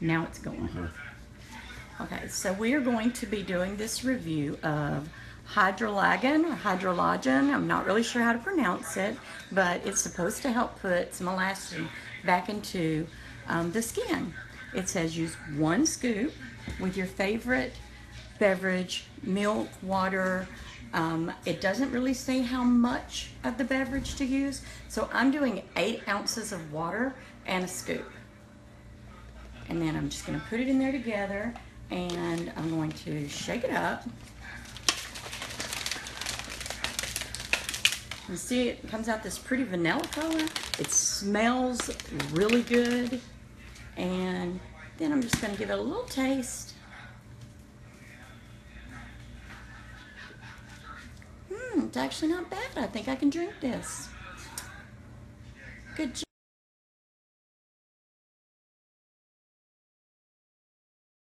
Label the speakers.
Speaker 1: Now it's going. Okay, so we are going to be doing this review of hydrolagon or hydrologen. I'm not really sure how to pronounce it, but it's supposed to help put some elastin back into um, the skin. It says use one scoop with your favorite beverage, milk, water. Um, it doesn't really say how much of the beverage to use, so I'm doing eight ounces of water and a scoop. And then I'm just going to put it in there together and I'm going to shake it up. You see it comes out this pretty vanilla color. It smells really good. And then I'm just going to give it a little taste. Hmm, it's actually not bad. I think I can drink this. Good job.